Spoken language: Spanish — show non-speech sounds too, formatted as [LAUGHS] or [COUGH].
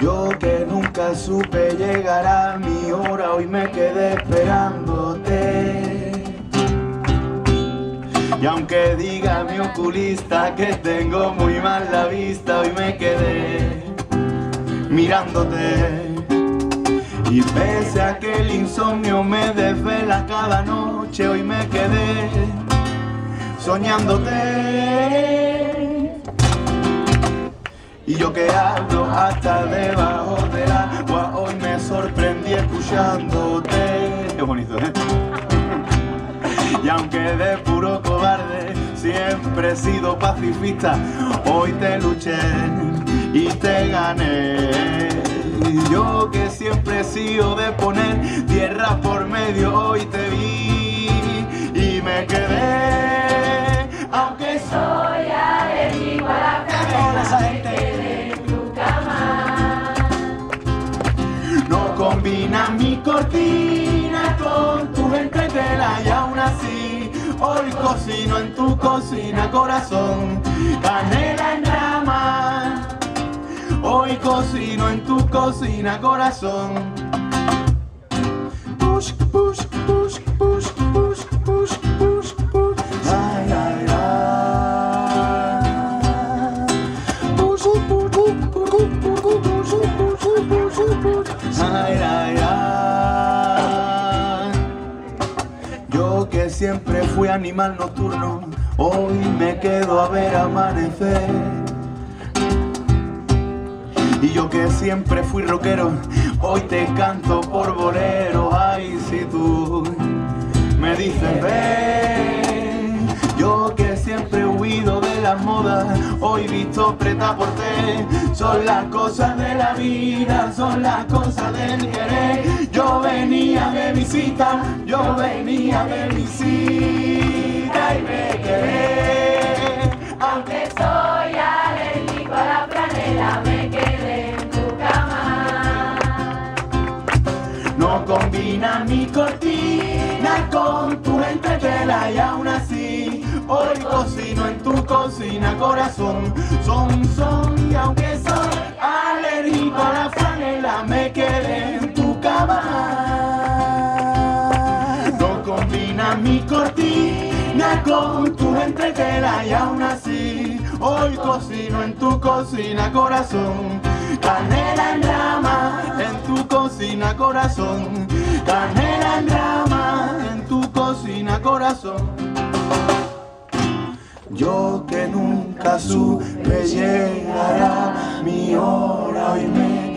Yo que nunca supe llegar a mi hora, hoy me quedé esperándote. Y aunque diga mi oculista que tengo muy mal la vista, hoy me quedé mirándote. Y pese a que el insomnio me desvela cada noche, hoy me quedé soñándote. Y yo que hablo hasta [LAUGHS] Y aunque de puro cobarde siempre he sido pacifista, hoy te luché y te gané. Yo que siempre he sido de poner tierra por medio, hoy te vi y me quedé. Aunque Soy alérgico a la franela, me quedé en tu cama. No combina mi cortina con tu entretela y aún así hoy cocino en tu cocina corazón. Canela en rama hoy cocino en tu cocina corazón siempre fui animal nocturno, hoy me quedo a ver amanecer. Y yo que siempre fui rockero, hoy te canto por bolero. Ay, si tú me dices ven. Yo que siempre he huido de las modas, hoy visto preta por té. Son las cosas de la vida, son las cosas del querer. Yo venía de visita, yo venía de visita y me quedé. Aunque soy alérgico a la franela, me quedé en tu cama. No combina mi cortina con tu entretela y aún así hoy cocino en tu cocina corazón son cortina con tu entretela y aún así hoy cocino en tu cocina corazón. Canela en rama en tu cocina corazón. Canela en rama en tu cocina corazón. Yo que nunca supe llegar a mi hora hoy me